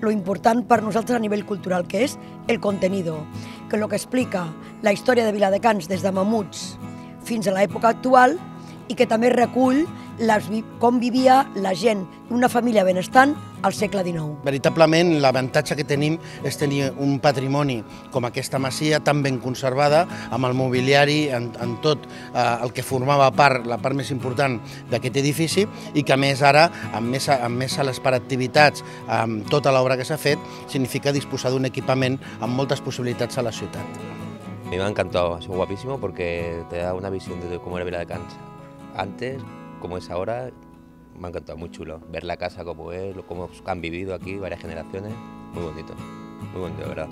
lo important per nosaltres a nivell cultural, que és el contenido, que lo que explica la història de Viladecans des de mamuts fins a l'època actual i que també recull les, com vivia la gent d'una família benestant al segle XIX. Veritablement, l'avantatge que tenim és tenir un patrimoni com aquesta masia tan ben conservada, amb el mobiliari, en, en tot eh, el que formava part, la part més important d'aquest edifici, i que a més ara, amb més, amb més sales per activitats, amb tota l'obra que s'ha fet, significa disposar d'un equipament amb moltes possibilitats a la ciutat. A mí me ha encantado, ha sido guapísimo porque te da una visión de cómo era Vila de Cans antes, como es ahora. Me ha encantado, muy chulo. Ver la casa como es, cómo han vivido aquí varias generaciones, muy bonito, muy bonito, de verdad.